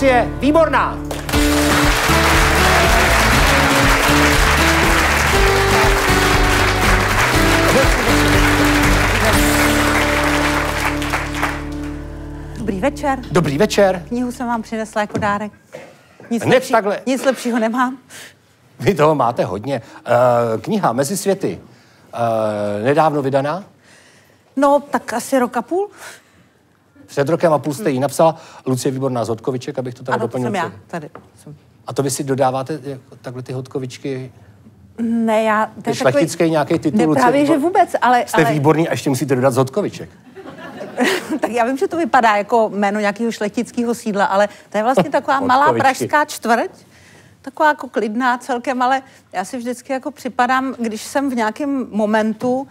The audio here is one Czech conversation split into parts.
Lucie Výborná. Dobrý večer. Dobrý večer. Knihu jsem vám přinesla jako dárek. Nic, Hned lepší, takhle. nic lepšího nemám. Vy toho máte hodně. Uh, kniha Mezi světy. Uh, nedávno vydaná. No, tak asi rok a půl. Před rokem a půl jste ji napsala. Lucie Výborná z Hodkoviček, abych to tady Ano, to doplnil. jsem já. Tady jsem. A to vy si dodáváte jako, takhle ty Hodkovičky? Ne, já... To Je šlechtický nějaký titul? Ne, právě, že vůbec, ale... Jste ale výborný a ještě musíte dodat z Hodkoviček. tak já vím, že to vypadá jako jméno nějakého šlechtického sídla, ale to je vlastně taková malá pražská čtvrť, taková jako klidná celkem, ale já si vždycky jako připadám, když jsem v nějakém momentu,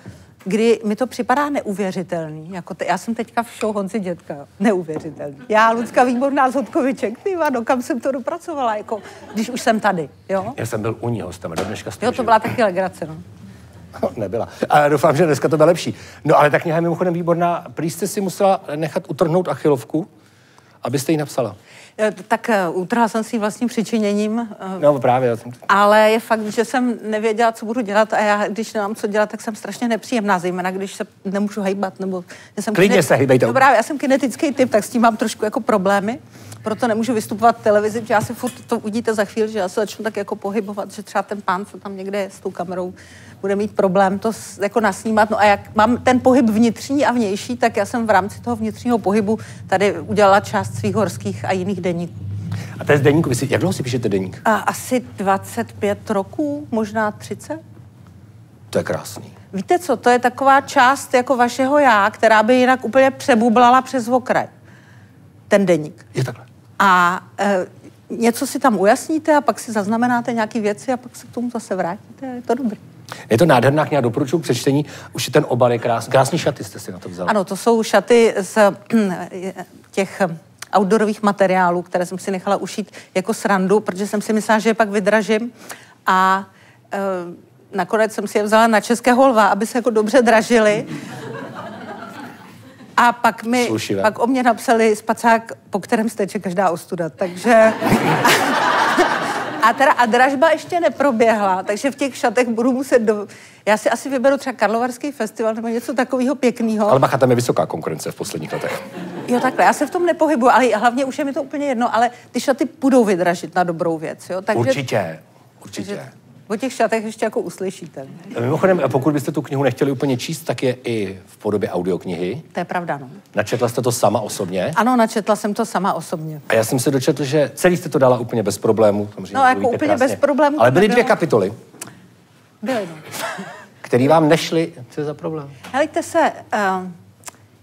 kdy mi to připadá neuvěřitelný. Jako te, já jsem teďka v show Honzi Dětka. Neuvěřitelný. Já, Lucka Výborná z Hodkoviček, ty do kam jsem to dopracovala, jako, když už jsem tady, jo? Já jsem byl u ní hostem, do dneška Jo, to byla taky legrace, no. Nebyla. A já doufám, že dneska to bude lepší. No ale ta kniha je mimochodem výborná. Prý jste si musela nechat utrhnout achilovku, abyste ji napsala. Eh, Tak eh, utrhla jsem si vlastním přičiněním, eh, No právě. Já jsem... Ale je fakt, že jsem nevěděla, co budu dělat a já, když nemám co dělat, tak jsem strašně nepříjemná, zejména když se nemůžu hejbat. Nebo já jsem Klidně se hejbejte. No právě, já jsem kinetický typ, tak s tím mám trošku jako problémy. Proto nemůžu vystupovat v televizi, protože já si furt to uvidíte za chvíli, že já se začnu tak jako pohybovat, že třeba ten pán, co tam někde je s tou kamerou, bude mít problém to jako nasnímat. No a jak mám ten pohyb vnitřní a vnější, tak já jsem v rámci toho vnitřního pohybu tady udělala část svých horských a jiných deníků. A to je z deníku. Vy si, jak dlouho si píšete deník? A asi 25 roků, možná 30. To je krásný. Víte co, to je taková část jako vašeho já, která by jinak úplně přebublala přes okraj. Ten deník. Je takhle. A e, něco si tam ujasníte a pak si zaznamenáte nějaké věci a pak se k tomu zase vrátíte je to dobrý. Je to nádherná kniha, doporučuji přečtení. Už je ten obal je krásný. Krásný šaty jste si na to vzal. Ano, to jsou šaty z těch outdoorových materiálů, které jsem si nechala ušít jako srandu, protože jsem si myslela, že je pak vydražím. A e, nakonec jsem si je vzala na České holva, aby se jako dobře dražily. A pak mi, Slušivé. pak o mě napsali spacák, po kterém steče každá ostuda. Takže... A teda a dražba ještě neproběhla, takže v těch šatech budu muset do... Já si asi vyberu třeba Karlovarský festival nebo něco takového pěkného. Ale bacha, tam je vysoká konkurence v posledních letech. Jo, takhle, já se v tom nepohybuju, ale hlavně už je mi to úplně jedno, ale ty šaty budou vydražit na dobrou věc, jo? Takže, Určitě. Určitě. Takže o těch šatech ještě jako uslyšíte. Mimochodem, pokud byste tu knihu nechtěli úplně číst, tak je i v podobě audioknihy. To je pravda, no. Načetla jste to sama osobně. Ano, načetla jsem to sama osobně. A já jsem se dočetl, že celý jste to dala úplně bez problémů. Samozřejmě No, jako úplně bez problémů Ale byly dvě kapitoly, Byly, no. které vám nešly. Co je za problém? Helejte se, uh,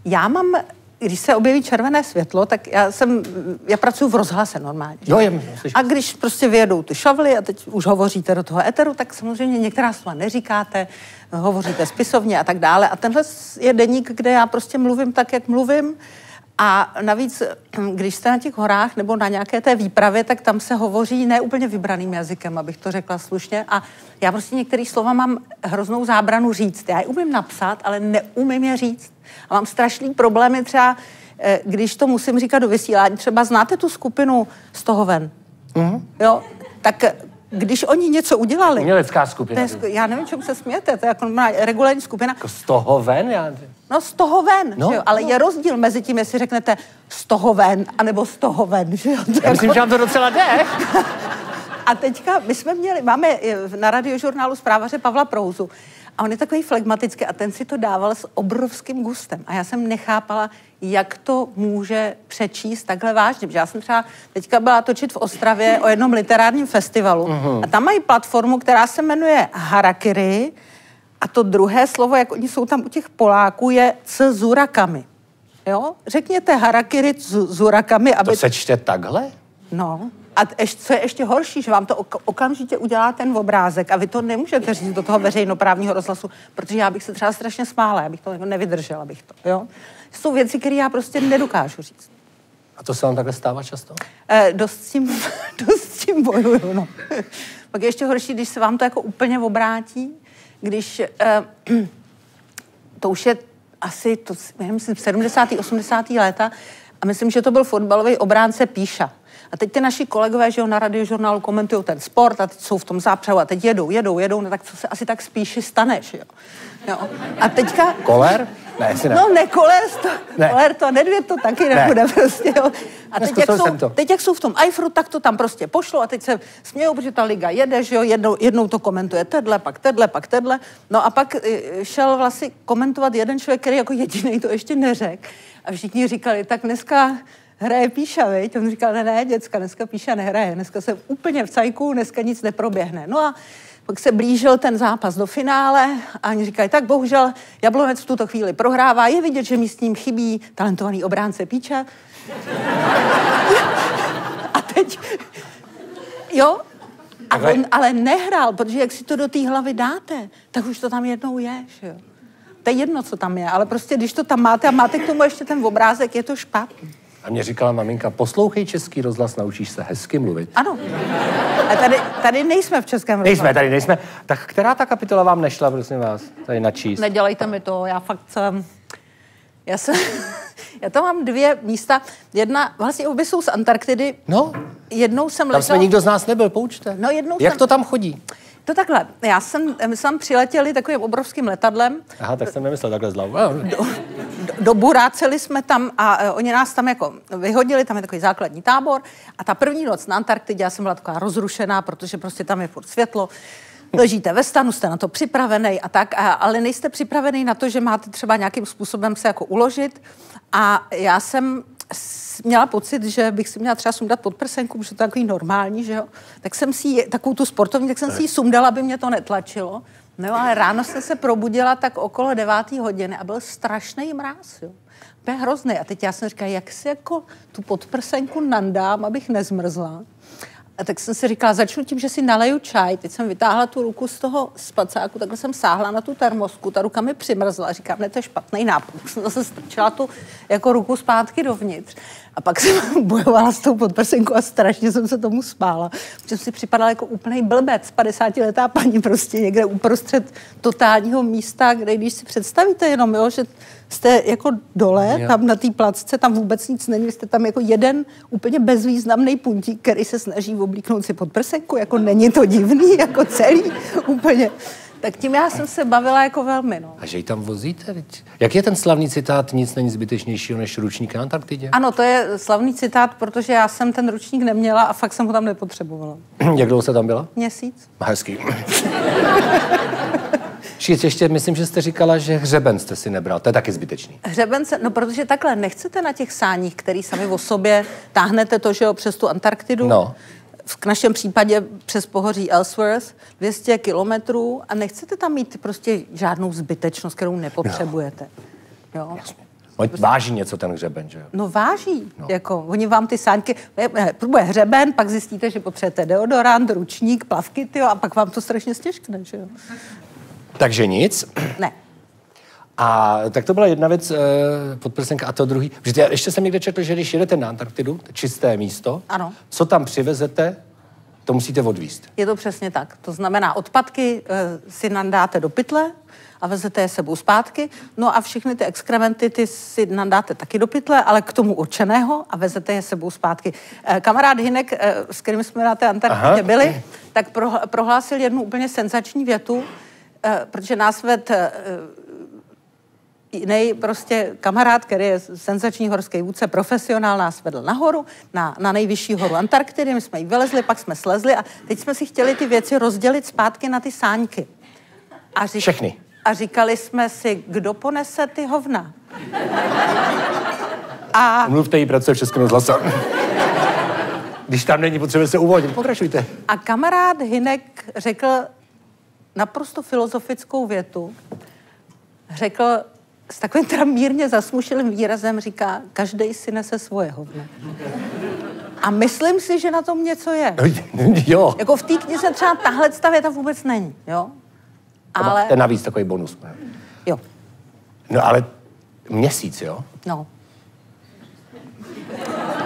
já mám, když se objeví červené světlo, tak já jsem, já pracuji v rozhlase normálně. Jo, je. A když prostě vyjedou ty šavly a teď už hovoříte do toho eteru, tak samozřejmě některá slova neříkáte, hovoříte spisovně a tak dále. A tenhle je deník, kde já prostě mluvím tak, jak mluvím. A navíc, když jste na těch horách nebo na nějaké té výpravě, tak tam se hovoří neúplně vybraným jazykem, abych to řekla slušně. A já prostě některé slova mám hroznou zábranu říct. Já je umím napsat, ale neumím je říct. A mám strašný problémy třeba, eh, když to musím říkat do vysílání. Třeba znáte tu skupinu z toho ven? Mm-hmm. Jo, tak když oni něco udělali, Umělecká to skupina. je, já nevím, čemu se smějete, to je jako normální regulární skupina. Jako z toho ven? Já... No z toho ven, No, že jo? ale no. je rozdíl mezi tím, jestli řeknete z toho ven, anebo z toho ven, že jo? To Já myslím, jako- že vám to docela jde. A teďka my jsme měli, máme eh, na radiožurnálu zprávaře Pavla Prouzu a on je takový flegmatický a ten si to dával s obrovským gustem. A já jsem nechápala, jak to může přečíst takhle vážně. Protože já jsem třeba teďka byla točit v Ostravě o jednom literárním festivalu uh-huh. a tam mají platformu, která se jmenuje Harakiri a to druhé slovo, jak oni jsou tam u těch Poláků, je Zurakami. Jo? Řekněte Harakiri s Zurakami, aby... To se čte takhle? No. A co je ještě horší, že vám to ok- okamžitě udělá ten obrázek a vy to nemůžete říct do toho veřejnoprávního rozhlasu, protože já bych se třeba strašně smála, já bych to jako nevydržela, bych to, jo. Jsou věci, které já prostě nedokážu říct. A to se vám takhle stává často? Eh, dost, s tím, dost s tím bojuju, no. Pak je ještě horší, když se vám to jako úplně obrátí, když eh, to už je asi, to, myslím, 70. 80. léta a myslím, že to byl fotbalový obránce Píša. A teď ty naši kolegové, že jo, na radiožurnálu komentují ten sport a teď jsou v tom zápřehu a teď jedou, jedou, jedou, no tak co se asi tak spíš staneš, jo. jo. A teďka... Koler? Ne, jestli ne. No ne, koler to, ne. koler to, nedvěd to taky nebude ne. prostě, jo. A teď jak, jsou, to. teď jak jsou v tom iFru, tak to tam prostě pošlo a teď se smějou, protože ta liga jede, že jo, jednou, jednou to komentuje tedle, pak tedle, pak tedle. No a pak e, šel vlastně komentovat jeden člověk, který jako jediný to ještě neřekl. A všichni říkali, tak dneska hraje Píša, viď? On říkal, ne, ne, děcka, dneska Píša nehraje, dneska se úplně v cajku, dneska nic neproběhne. No a pak se blížil ten zápas do finále a oni říkají, tak bohužel Jablonec v tuto chvíli prohrává, je vidět, že mi s ním chybí talentovaný obránce Píča. a teď, jo, a on ale nehrál, protože jak si to do té hlavy dáte, tak už to tam jednou je, že jo. To je jedno, co tam je, ale prostě když to tam máte a máte k tomu ještě ten obrázek, je to špatný. A mě říkala maminka, poslouchej český rozhlas, naučíš se hezky mluvit. Ano. A tady, tady nejsme v českém rozhlasu. Nejsme, tady nejsme. Tak která ta kapitola vám nešla, prosím vás, tady načíst? Nedělejte mi to, já fakt jsem... Já jsem... Já tam mám dvě místa. Jedna, vlastně obě jsou z Antarktidy. No. Jednou jsem ležel... Tam jsme nikdo z nás nebyl, poučte. No jednou Jak jsem... to tam chodí? To takhle. Já jsem, my jsme přiletěli takovým obrovským letadlem. Aha, tak jsem nemyslel takhle zlavu. Do, do, do Buráceli jsme tam a uh, oni nás tam jako vyhodili, tam je takový základní tábor a ta první noc na Antarktidě, já jsem byla taková rozrušená, protože prostě tam je furt světlo, ležíte ve stanu, jste na to připravený a tak, a, ale nejste připravený na to, že máte třeba nějakým způsobem se jako uložit a já jsem měla pocit, že bych si měla třeba sundat podprsenku, protože to je takový normální, že jo? Tak jsem si takovou tu sportovní, tak jsem si ji sundala, aby mě to netlačilo. No ale ráno jsem se probudila tak okolo devátý hodiny a byl strašný mráz, jo. To je hrozný. A teď já jsem říkala, jak si jako tu podprsenku nandám, abych nezmrzla. A tak jsem si říkala, začnu tím, že si naleju čaj. Teď jsem vytáhla tu ruku z toho spacáku, takhle jsem sáhla na tu termosku, ta ruka mi přimrzla. Říkám, ne, to je špatný nápad. Jsem zase strčila tu jako ruku zpátky dovnitř. A pak jsem bojovala s tou podprsenkou a strašně jsem se tomu spála. Protože jsem si připadala jako úplný blbec, 50-letá paní prostě někde uprostřed totálního místa, kde když si představíte jenom, jo, že jste jako dole, jo. tam na té placce, tam vůbec nic není, jste tam jako jeden úplně bezvýznamný puntík, který se snaží oblíknout si podprsenku, jako není to divný, jako celý, úplně. Tak tím já jsem se bavila jako velmi, no. A že ji tam vozíte? Teď? Jak je ten slavný citát, nic není zbytečnějšího než ručník na Antarktidě? Ano, to je slavný citát, protože já jsem ten ručník neměla a fakt jsem ho tam nepotřebovala. Jak dlouho se tam byla? Měsíc. Hezký. Ještě myslím, že jste říkala, že hřeben jste si nebral. To je taky zbytečný. Hřeben se, no protože takhle nechcete na těch sáních, který sami o sobě táhnete to, že jo, přes tu Antarktidu. No v našem případě přes pohoří Ellsworth 200 kilometrů a nechcete tam mít prostě žádnou zbytečnost, kterou nepotřebujete. Jo. Jasně. Váží něco ten hřeben, že jo? No váží. No. Jako, oni vám ty sáňky, bude hřeben, pak zjistíte, že potřebujete deodorant, ručník, plavky, tyjo, a pak vám to strašně stěžkne, že jo? Takže nic? Ne. A tak to byla jedna věc, eh, podprsenka, a to druhý. Protože já ještě jsem někde četl, že když jedete na Antarktidu, čisté místo, ano. co tam přivezete, to musíte odvíst. Je to přesně tak. To znamená, odpadky e, si nandáte do pytle a vezete je sebou zpátky. No a všechny ty exkrementy ty si nandáte taky do pytle, ale k tomu určeného a vezete je sebou zpátky. E, kamarád Hinek, e, s kterým jsme na té Antarktidě byli, tak prohlásil jednu úplně senzační větu, e, protože nás ved e, jiný prostě kamarád, který je senzační horský vůdce, profesionál, nás vedl nahoru, na, na nejvyšší horu Antarktidy, my jsme ji vylezli, pak jsme slezli a teď jsme si chtěli ty věci rozdělit zpátky na ty sáňky. A řík, Všechny. A říkali jsme si, kdo ponese ty hovna. A... Mluvte jí pracuje v Českém rozhlase. Když tam není, potřebuje se uvolnit. Pokračujte. A kamarád Hinek řekl naprosto filozofickou větu. Řekl, s takovým teda mírně zasmušilým výrazem říká, každý si nese svoje hovno. A myslím si, že na tom něco je. jo. Jako v té knize třeba tahle věta vůbec není, jo? Ale... To je navíc takový bonus. Jo. No ale měsíc, jo? No.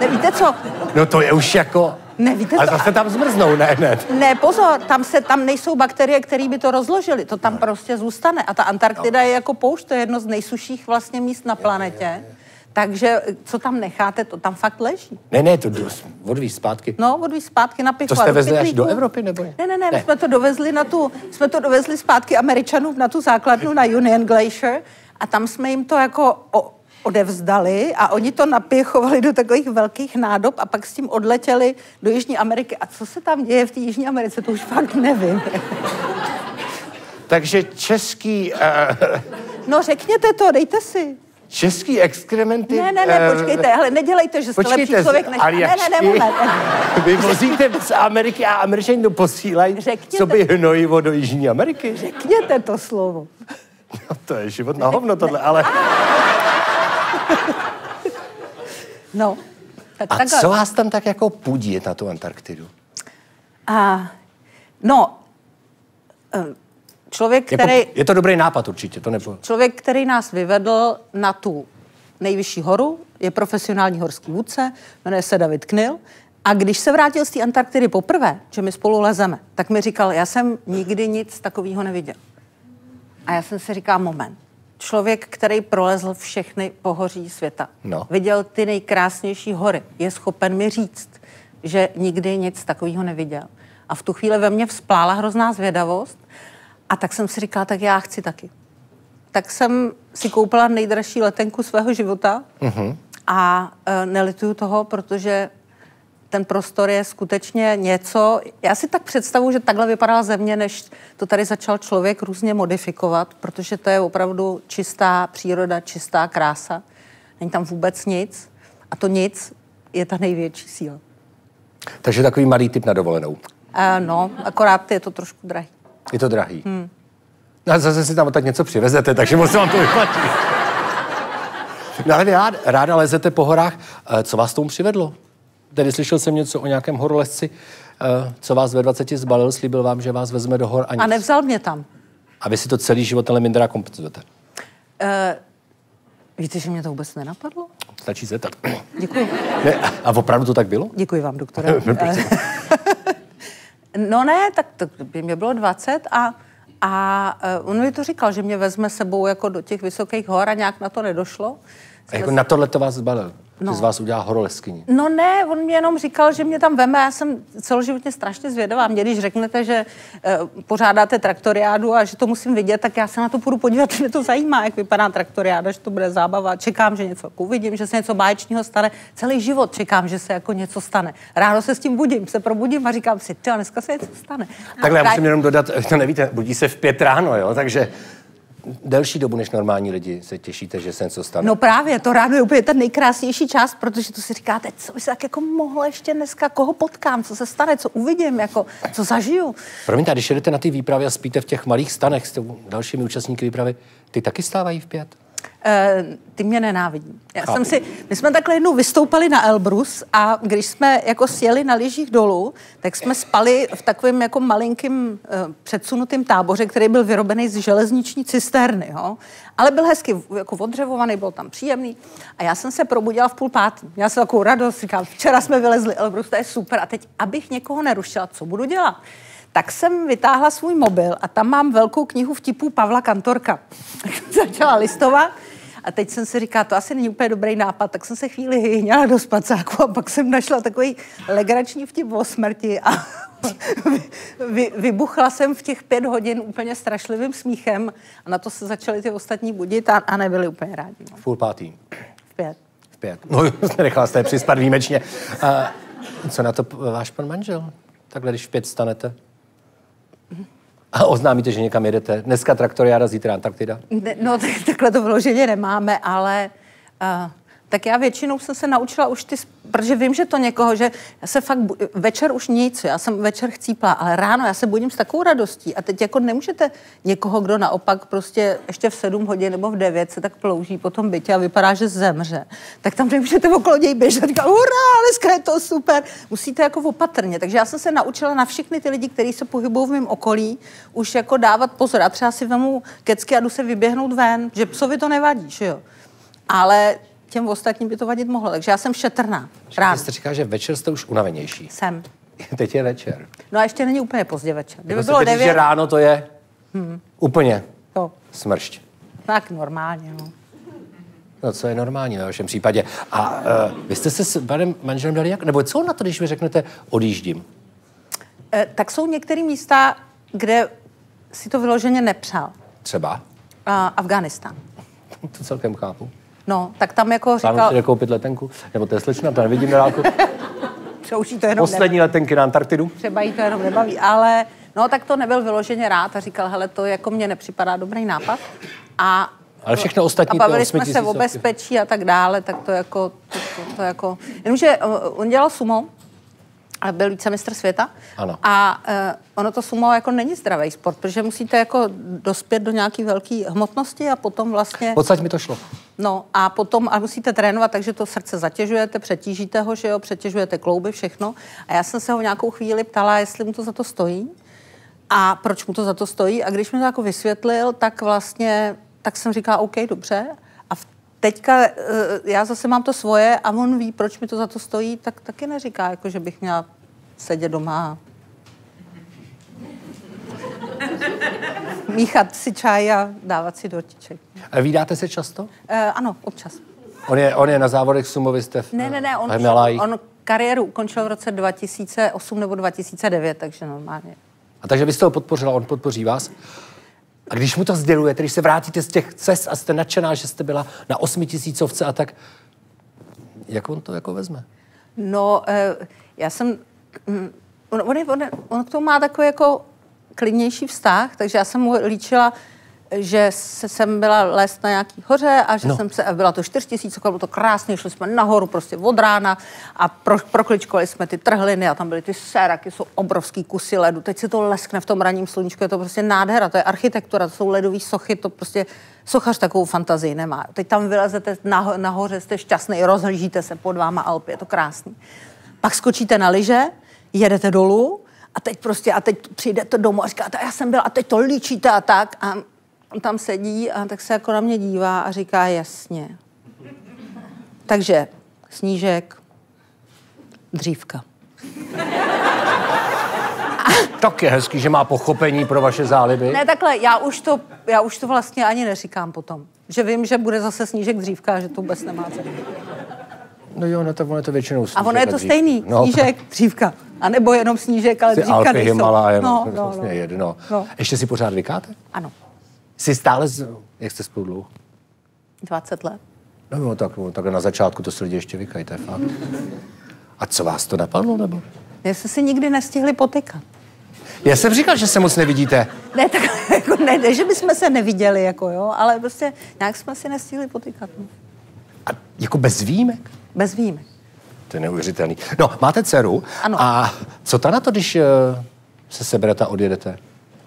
Nevíte co? No to je už jako... Nevíte Ale zase tam zmrznou, ne, ne. Ne, pozor, tam, se, tam nejsou bakterie, které by to rozložily. To tam no. prostě zůstane. A ta Antarktida no. je jako poušť, to je jedno z nejsuších vlastně míst na planetě. Takže co tam necháte, to tam fakt leží. Ne, ne, to odvíz zpátky. No, odvíz zpátky na pichu. To jste vezli až do Evropy, nebo ne? Ne, ne, ne, my jsme to dovezli na tu, jsme to dovezli zpátky Američanům na tu základnu na Union Glacier a tam jsme jim to jako o, odevzdali a oni to napěchovali do takových velkých nádob a pak s tím odletěli do Jižní Ameriky. A co se tam děje v té Jižní Americe, to už fakt nevím. Takže český, uh, No řekněte to, dejte si. český exkrementy... Ne, ne, ne, eh, počkejte, ale nedělejte, že jste lepší Počkejte, člověk než... ale Ne, ne, ne, moment. Vy vozíte z Ameriky a Američani to posílají, Řekněte. co by hnojivo do Jižní Ameriky. Řekněte to slovo. No, to je život na hovno tohle, ale... No, tak A takhle. co vás tam tak jako pudí na tu Antarktidu? A, no, eh, člověk, Jako, který... je to dobrý nápad určitě, to nebo... Člověk, který nás vyvedl na tu nejvyšší horu, je profesionální horský vůdce, jmenuje se David Knil. A když se vrátil z té Antarktidy poprvé, že my spolu lezeme, tak mi říkal, já jsem nikdy nic takového neviděl. A já jsem si říkal, moment. Člověk, který prolezl všechny pohoří světa, No. viděl ty nejkrásnější hory, je schopen mi říct, že nikdy nic takového neviděl. A v tu chvíli ve mně vzplála hrozná zvědavost a tak jsem si říkala, tak já chci taky tak jsem si koupila nejdražší letenku svého života uh-huh. a e, nelituju toho, protože ten prostor je skutečně něco, já si tak představuji, že takhle vypadala země, než to tady začal člověk různě modifikovat, protože to je opravdu čistá příroda, čistá krása. Není tam vůbec nic a to nic je ta největší síla. Takže takový malý typ na dovolenou. E, no, akorát je to trošku drahý. Je to drahý. Hmm. No a zase si tam tak něco přivezete, takže moc vám to vyplatí. No ale vy rád, ráda lezete po horách. Eh, Co vás tomu přivedlo? Tedy slyšel jsem něco o nějakém horolezci, eh, co vás ve 20 zbalil, slíbil vám, že vás vezme do hor a nic. A nevzal mě tam. A vy si to celý život ale mindra kompenzujete. E, víte, že mě to vůbec nenapadlo? Stačí se zeptat. Děkuji. Ne, a opravdu to tak bylo? Děkuji vám, doktore. no ne, tak to by mě bylo 20 a, a uh, on mi to říkal, že mě vezme sebou jako do těch vysokých hor a nějak na to nedošlo. A jako na tohle to vás zbalil, No. že z vás udělá horoleskyni. No ne, on mě jenom říkal, že mě tam veme, já jsem celoživotně strašně zvědavá. Mě když řeknete, že uh, pořádáte traktoriádu a že to musím vidět, tak já se na to půjdu podívat, mě to zajímá, jak vypadá traktoriáda, že to bude zábava. Čekám, že něco jako uvidím, že se něco báječního stane. Celý život čekám, že se jako něco stane. Ráno se s tím budím, se probudím a říkám si, ty, dneska se něco stane. A Takhle já právě- musím jenom dodat, to nevíte, budí se v pět ráno, jo, takže delší dobu než normální lidi se těšíte, že se něco stane. No právě, to ráno je úplně ta nejkrásnější část, protože to si říkáte, co by se tak jako mohlo ještě dneska, koho potkám, co se stane, co uvidím, jako, co zažiju. Promiňte, a když jedete na ty výpravy a spíte v těch malých stanech s tou dalšími účastníky výpravy, ty taky stávají v pět? E, ty mě nenávidí. Já Chápu. jsem si, my jsme takhle jednou vystoupali na Elbrus a když jsme jako sjeli na lyžích dolů, tak jsme spali v takovém jako malinkým e, předsunutým táboře, který byl vyrobený z železniční cisterny, jo? ale byl hezky jako odřevovaný, byl tam příjemný. A já jsem se probudila v půl pátý. Měla jsem takovou radost, říkám, včera jsme vylezli Elbrus, to je super. A teď, abych někoho nerušila, co budu dělat? Tak jsem vytáhla svůj mobil a tam mám velkou knihu vtipů Pavla Kantorka. Začala listovat a teď jsem si říkala, to asi není úplně dobrý nápad, tak jsem se chvíli hyhněla do spacáku a pak jsem našla takový legrační vtip o smrti a vy, vy, vybuchla jsem v těch pět hodin úplně strašlivým smíchem a na to se začaly ty ostatní budit a, a nebyli úplně rádi. No. V půl pátý. V pět. V pět. No, nechala jste přispat výjimečně. A co na to váš pan manžel? Takhle, když v pět stanete? A oznámíte, že někam jedete. Dneska traktoriáda, zítra Antarktida. Ne, no, tak, takhle to vyloženě nemáme, ale uh, tak já většinou jsem se naučila už ty, protože vím, že to někoho, že já se fakt, večer už nic, já jsem večer chcípla, ale ráno já se budím s takovou radostí a teď jako nemůžete někoho, kdo naopak prostě ještě v sedm hodin nebo v devět se tak plouží po tom bytě a vypadá, že zemře, tak tam nemůžete okolo něj běžet a říkat, hurá, dneska je to super. Musíte jako opatrně. Takže já jsem se naučila na všechny ty lidi, kteří se pohybují v mém okolí, už jako dávat pozor. A třeba si vemu kecky a jdu se vyběhnout ven, že psovi to nevadí, že jo. Ale těm ostatním by to vadit mohlo. Takže já jsem šetrná. Ráno. jste říká, že večer jste už unavenější. Jsem. Teď je večer. No a ještě není úplně pozdě večer. Kdyby Jako bylo říct, že devět, ráno to je hmm. úplně to smršť. tak normálně, no. No, co je normální ve vašem případě. A uh, vy jste se s panem manželem dali jak? Nebo co na to, když vy řeknete odjíždím? E, tak jsou některé místa, kde si to vyloženě nepřál. Třeba? A, Afganistán. To celkem chápu. No, tak tam jako Říkal... říkal... si koupit letenku? Nebo to je slečna, to nevidím dálku. Třeba už jí to jenom Poslední letenky na Antarktidu? třeba jí to jenom nebaví, ale no tak to nebyl vyloženě rád a říkal, hele, to jako mně nepřipadá dobrý nápad. A Ale všechno ostatní, a bavili jsme se o bezpečí a tak dále, tak to jako, to, to, to jako, jenomže uh, on dělal sumo, ale byl vícemistr světa. Ano. A uh, ono to sumo jako není zdravý sport, protože musíte jako dospět do nějaké velké hmotnosti a potom vlastně... Podsaď mi to šlo. No a potom a musíte trénovat, takže to srdce zatěžujete, přetížíte ho, že jo, přetěžujete klouby, všechno. A já jsem se ho nějakou chvíli ptala, jestli mu to za to stojí a proč mu to za to stojí. A když mi to jako vysvětlil, tak vlastně, tak jsem říkala, OK, dobře. Teďka eh, já zase mám to svoje a on ví, proč mi to za to stojí, tak taky neříká, jako že bych měla sedět doma a míchat si čaj a dávat si dortiček. A Vídáte se často? Eh, ano, občas. On je, on je na závodech sumo, vy jste v Ne, ne, ne, on, on kariéru ukončil v roce 2008 nebo 2009, takže normálně. A takže vy jste ho podpořila, on podpoří vás. A když mu to sdělujete, když se vrátíte z těch cest a jste nadšená, že jste byla na osmitisícovce a tak, jak on to jako vezme? No, eh, já jsem, mm, on, on, on, on k tomu má takový jako klidnější vztah, takže já jsem mu líčila, že se, jsem byla lézt na nějaký hoře a že No. jsem se, a byla to 4 tisíc, bylo to krásně, šli jsme nahoru prostě od rána a pro, prokličkovali jsme ty trhliny a tam byly ty séraky, jsou obrovský kusy ledu. Teď se to leskne v tom ranním sluníčku, je to prostě nádhera, to je architektura, to jsou ledové sochy, to prostě sochař takovou fantazii nemá. Teď tam vylezete naho, nahoře, jste šťastný, rozhlížíte se pod váma Alpy, je to krásný. Pak skočíte na lyže, jedete dolů a teď prostě, a teď přijdete domů a říkáte, já jsem byla, a teď to líčíte a tak. A tam sedí a tak se jako na mě dívá a říká, jasně. Takže snížek, dřívka. Tak je hezký, že má pochopení pro vaše záliby. Ne, takhle, já už to, já už to vlastně ani neříkám potom. Že vím, že bude zase snížek dřívka a že to vůbec nemá cenu. No jo, no to ono je to většinou A snížek ono je to stejný, No, snížek, dřívka. A nebo jenom snížek, ale Ty dřívka Alpy, nejsou. Himalaj, no, no, no, vlastně no. jedno. No. Ještě si pořád vykáte? Ano, Jsi stále, z... jak jste spolu dlouho? 20 let. No, no tak, no, tak na začátku to si lidi ještě vykají, to je fakt. A co vás to napadlo, nebo? My jsme si nikdy nestihli potykat. Já jsem říkal, že se moc nevidíte. Ne, tak jako ne, ne, že bychom se neviděli, jako jo, ale prostě nějak jsme si nestihli potykat. No. A jako bez výjimek? Bez výjimek. To je neuvěřitelný. No, máte dceru. Ano. A co ta na to, když uh, se seberete a odjedete?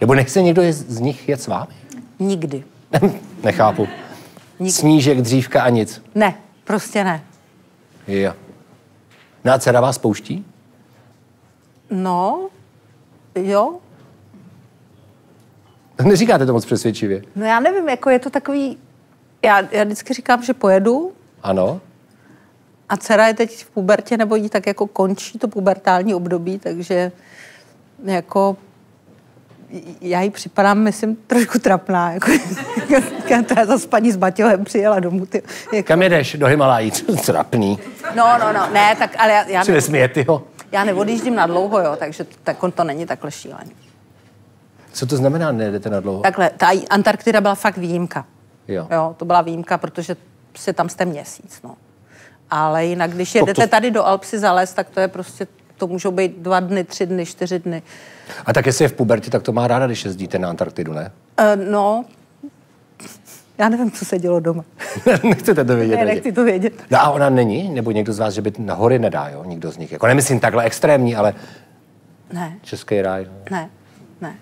Nebo nechce někdo je, z nich jet s vámi? Nikdy. Nechápu. Nikdy. Snížek, dřívka a nic. Ne, prostě ne. Jo. No a dcera vás pouští? No, jo. Neříkáte to moc přesvědčivě. No já nevím, jako je to takový, já, já vždycky říkám, že pojedu Ano. a dcera je teď v pubertě, nebo jí tak jako končí to pubertální období, takže jako já jí připadám, myslím, trošku trapná. Jako, která zase paní s Baťohem přijela domů. Ty, jako, Kam jedeš? Do Himalají. Trapný. no, no, no, ne, tak ale já, já, ne, Přines mi Yetiho. já neodjíždím na dlouho, jo, takže tak on to není takhle šílený. Co to znamená, nejedete na dlouho? Takhle, ta Antarktida byla fakt výjimka. Jo. Jo, to byla výjimka, protože si tam jste měsíc, no. Ale jinak, když jedete to- tady do Alp si zalézt, tak to je prostě, to můžou být dva dny, tři dny, čtyři dny. A tak jestli je v pubertě, tak to má ráda, když jezdíte na Antarktidu, ne? Uh, no, já nevím, co se dělo doma. Nechcete to vědět? Ne, nechci to vědět. No a ona není? Nebo někdo z vás, že by na hory nedá, jo? Nikdo z nich. Jako nemyslím takhle extrémní, ale Ne, český ráj. ne, ne.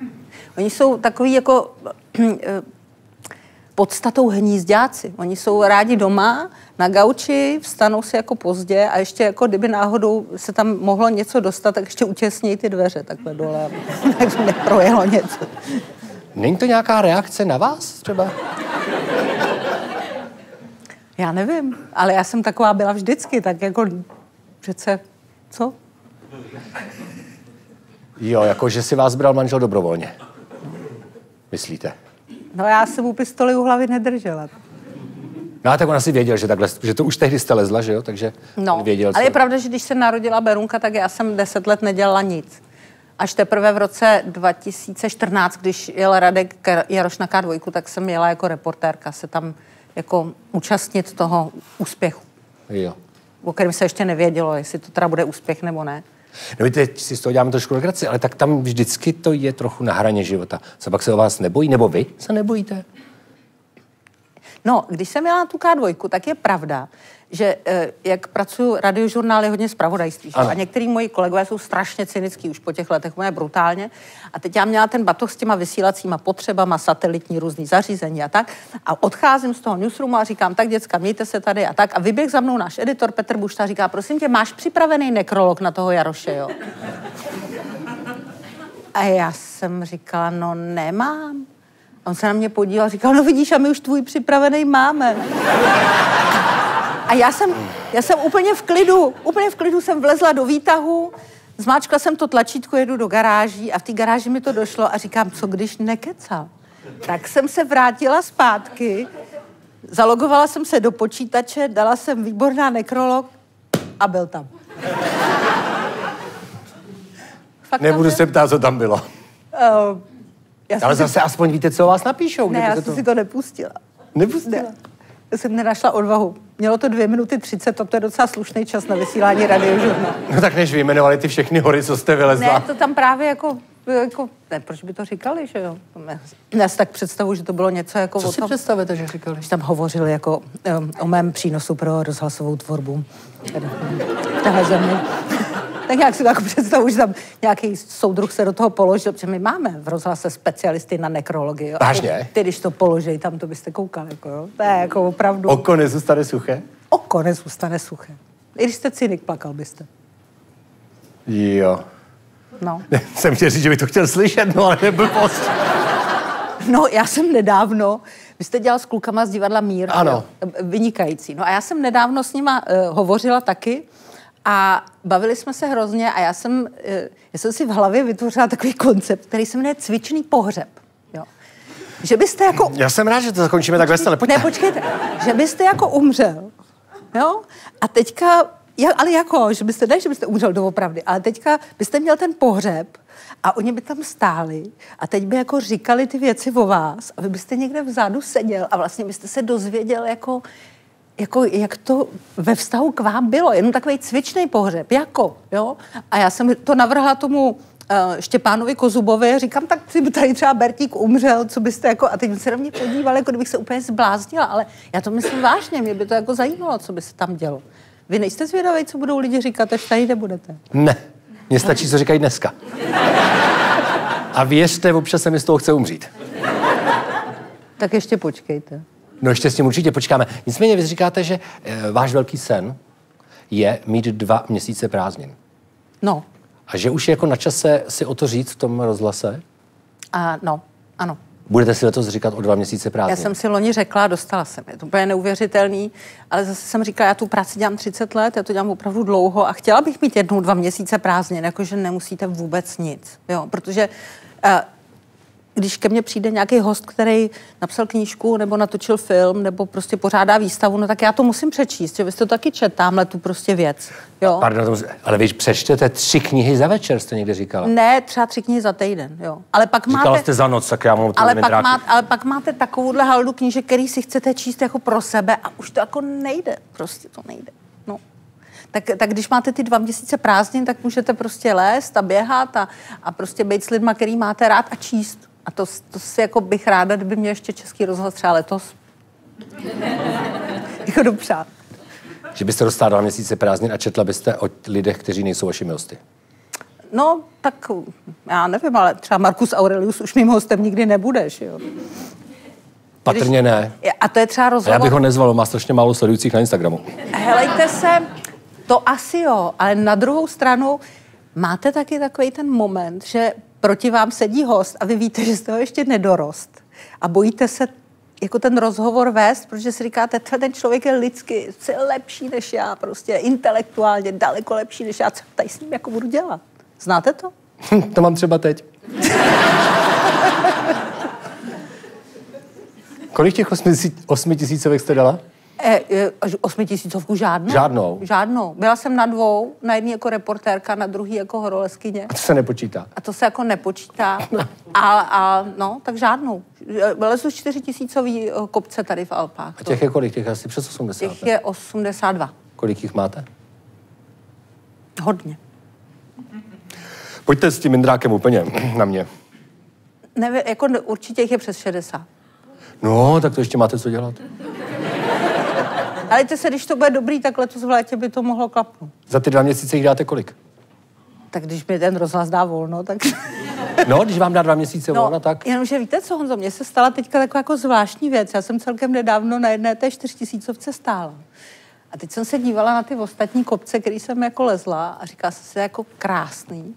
Oni jsou takový jako eh, podstatou hnízdáci. Oni jsou rádi doma, na gauči, vstanou si jako pozdě a ještě jako kdyby náhodou se tam mohlo něco dostat, tak ještě utěsnějí ty dveře takhle dole, aby tak neprojelo něco. Není to nějaká reakce na vás třeba? Já nevím, ale já jsem taková byla vždycky, tak jako přece, co? Jo, jako že si vás bral manžel dobrovolně. Myslíte? No já jsem u pistoli u hlavy nedržela. No a tak on asi věděl, že, takhle, že to už tehdy jste lezla, že jo? Takže No, věděl, ale co... je pravda, že když se narodila Berunka, tak já jsem deset let nedělala nic. Až teprve v roce 2014, když jel Radek Jaroš na K2, tak jsem jela jako reportérka se tam jako účastnit toho úspěchu, Jo. o kterém se ještě nevědělo, jestli to teda bude úspěch nebo ne. No teď si z toho děláme trošku legraci, ale tak tam vždycky to je trochu na hraně života. Co pak se o vás nebojí? Nebo vy se nebojíte? No, když jsem na tu K2, tak je pravda, že eh, jak pracuju, radiožurnál je hodně zpravodajství. Ano. A některý moji kolegové jsou strašně cynický už po těch letech, moje brutálně. A teď já měla ten batoh s těma vysílacíma potřebama, satelitní různý zařízení a tak. A odcházím z toho newsroomu a říkám, tak děcka, mějte se tady a tak. A vyběh za mnou náš editor Petr Bušta říká, prosím tě, máš připravený nekrolog na toho Jaroše, jo? A já jsem říkala, no nemám. A on se na mě podíval a říkal, no vidíš, a my už tvůj připravený máme. A já jsem, já jsem úplně v klidu, úplně v klidu jsem vlezla do výtahu, zmáčkla jsem to tlačítko, jedu do garáží a v té garáži mi to došlo a říkám, co když nekecal? Tak jsem se vrátila zpátky, zalogovala jsem se do počítače, dala jsem výborná nekrolog a byl tam. Fakt tam Nebudu byl? se ptát, co tam bylo. Uh, já Ale si- zase aspoň víte, co o vás napíšou. Ne, já to jsem si to nepustila. Nepustila. Ne. Jsem nenašla odvahu. Mělo to dvě minuty třicet, to je docela slušný čas na vysílání radiožurnálu. No tak než vyjmenovali ty všechny hory, co jste vylezla. Ne, to tam právě jako, jako ne, proč by to říkali, že jo? Já si tak představuji, že to bylo něco jako Co o si tom, představujete, že říkali? že tam hovořili jako um, o mém přínosu pro rozhlasovou tvorbu. Teda, v téhle zemi. Tak nějak si tak představuji, že tam nějaký soudruh se do toho položil, protože my máme v rozhlase specialisty na nekrologii. jo. Vážně? Ty, když to položí, tam to byste koukali, jako jo. To je jako opravdu... Oko nezůstane suché? oko nezůstane suché. I když jste cynik, plakal byste. Jo. No. Jsem chtěl říct, že bych to chtěl slyšet, no ale nebyl post. no, já jsem nedávno, vy jste dělal s klukama z divadla Mír. Ano. jo? Vynikající. No a já jsem nedávno s nima uh, hovořila taky a bavili jsme se hrozně a já jsem, uh, já jsem si v hlavě vytvořila takový koncept, který se jmenuje cvičný pohřeb. Jo. Že byste jako Já jsem rád, že to zakončíme tak veselé. Pojďte. Ne, počkejte, že byste jako umřel, jo? A teďka, ale jako, že byste, ne, že byste umřel doopravdy, ale teďka byste měl ten pohřeb a oni by tam stáli a teď by jako říkali ty věci o vás a vy byste někde vzadu seděl a vlastně byste se dozvěděl jako, jako, jak to ve vztahu k vám bylo, jenom takový cvičný pohřeb, jako, jo. A já jsem to navrhla tomu uh, Štěpánovi Kozubovi, říkám, tak tady třeba Bertík umřel, co byste jako, a teď se na mě podíval, jako kdybych se úplně zbláznila, ale já to myslím vážně, mě by to jako zajímalo, co by se tam dělo. Vy nejste zvědaví, co budou lidi říkat, až tady nebudete. Ne. Mně stačí, co říkají dneska. A věřte, občas se mi z toho chce umřít. Tak ještě počkejte. No ještě s tím určitě počkáme. Nicméně vy říkáte, že e, váš velký sen je mít dva měsíce prázdnin. No, A že už je jako na čase si o to říct v tom rozhlase? a no, ano. Budete si letos říkat o dva měsíce prázdnin? Já jsem si loni řekla, dostala jsem je. To úplně neuvěřitelný, ale zase jsem říkala, já tu práci dělám 30 let, já to dělám opravdu dlouho a chtěla bych mít jednou dva měsíce prázdnin, jakože nemusíte vůbec nic, jo, protože uh, když ke mně přijde nějaký host, který napsal knížku nebo natočil film nebo prostě pořádá výstavu, no tak já to musím přečíst, že vy jste to taky čet, tamhle tu prostě věc, jo. Pardon, ale vy přečtete tři knihy za večer, jste někde říkala. Ne, třeba tři knihy za týden, jo. Ale pak Říkala máte... jste za noc, tak já mám Ale pak, mindráky. má, ale pak máte takovouhle haldu knížek, který si chcete číst jako pro sebe a už to jako nejde. Prostě to nejde. No. Tak, tak když máte ty dva měsíce prázdnin, tak můžete prostě lézt a běhat a, a prostě být s lidma, který máte rád a číst. A to, to si jako bych ráda, kdyby mě ještě český rozhlas třeba letos jako dopřát. Že byste dostala dva měsíce prázdnin a četla byste o lidech, kteří nejsou vašimi hosty. No, tak já nevím, ale třeba Marcus Aurelius už mým hostem nikdy nebudeš, jo. Patrně ne. A to je třeba A rozhovor... já bych ho nezval, má strašně málo sledujících na Instagramu. Helejte se, to asi jo, ale na druhou stranu máte taky takový ten moment, že proti vám sedí host a vy víte, že jste ho ještě nedorost a bojíte se jako ten rozhovor vést, protože si říkáte, "Tenhle ten člověk je lidsky, je lepší než já, prostě intelektuálně daleko lepší než já, co tady s ním jako budu dělat? Znáte to? to mám třeba teď. Kolik těch osmi, osmi tisícovek jste dala? E, e, osmitisícovku žádnou. Žádnou? Žádnou. Byla jsem na dvou, na jedný jako reportérka, na druhý jako horoleskyně. A to se nepočítá. A to se jako nepočítá. A, a no, tak žádnou. Lezu čtyřitisícový kopce tady v Alpách. A těch je kolik? Těch asi přes 80. Těch je 82. Kolik jich máte? Hodně. Pojďte s tím Indrákem úplně na mě. Ne, jako určitě jich je přes 60. No, tak to ještě máte co dělat. Ale se, když to bude dobrý, tak letos v létě by to mohlo klapnout. Za ty dva měsíce jich dáte kolik? Tak když mi ten rozhlas dá volno, tak... No, když vám dá dva měsíce no, volno, tak... Jenomže víte co, Honzo, mně se stala teďka taková jako zvláštní věc. Já jsem celkem nedávno na jedné té čtyřtisícovce stála. A teď jsem se dívala na ty ostatní kopce, které jsem jako lezla a říkala jsem si, jako krásný.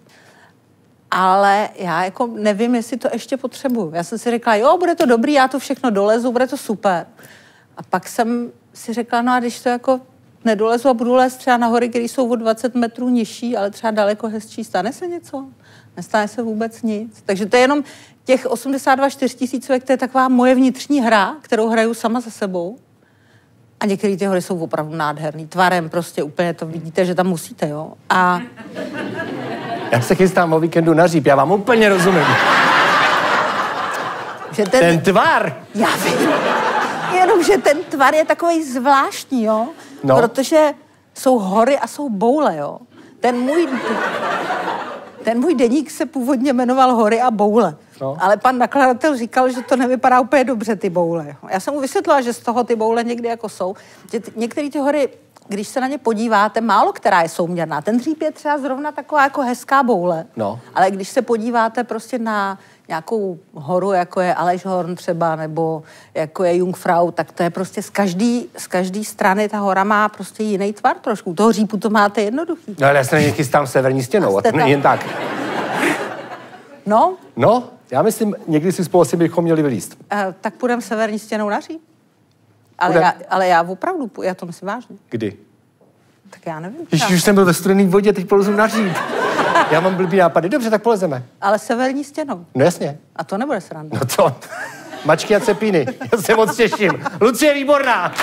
Ale já jako nevím, jestli to ještě potřebuju. Já jsem si řekla, jo, bude to dobrý, já to všechno dolezu, bude to super. A pak jsem si řekla, no a když to jako nedolezu a budu lézt třeba na hory, které jsou o 20 metrů nižší, ale třeba daleko hezčí, stane se něco? Nestane se vůbec nic. Takže to je jenom těch 82 4000, to je taková moje vnitřní hra, kterou hraju sama za sebou. A některé ty hory jsou opravdu nádherný. Tvarem prostě úplně to vidíte, že tam musíte, jo. A... Já se chystám o víkendu na říp, já vám úplně rozumím. Že ten... ten tvar! Já vím. Jenomže ten tvar je takový zvláštní, jo. No. Protože jsou hory a jsou boule, jo. Ten můj, ten můj deník se původně jmenoval Hory a boule. No. Ale pan nakladatel říkal, že to nevypadá úplně dobře, ty boule. Já jsem mu vysvětlila, že z toho ty boule někdy jako jsou. Že t- některé ty hory, když se na ně podíváte, málo která je souměrná. Ten dříp je třeba zrovna taková jako hezká boule. No. Ale když se podíváte prostě na nějakou horu, jako je Alešhorn třeba, nebo jako je Jungfrau, tak to je prostě z každý, z každý strany ta hora má prostě jiný tvar trošku. U toho řípu to máte jednoduchý. No ale já se na ně chystám severní stěnou, a to není jen tak. No? No, já myslím, někdy si spolu asi bychom měli vylíst. Uh, tak půjdeme severní stěnou na říp. Ale já, ale já opravdu, já to myslím vážně. Kdy? Tak já nevím. Ještě už jsem byl ve studený vodě, teď polezu na říp. Já mám blbý nápady. Dobře, tak polezeme. Ale severní stěnou. No jasně. A to nebude sranda. No to. Mačky a cepíny. Já se moc těším. Lucie je výborná.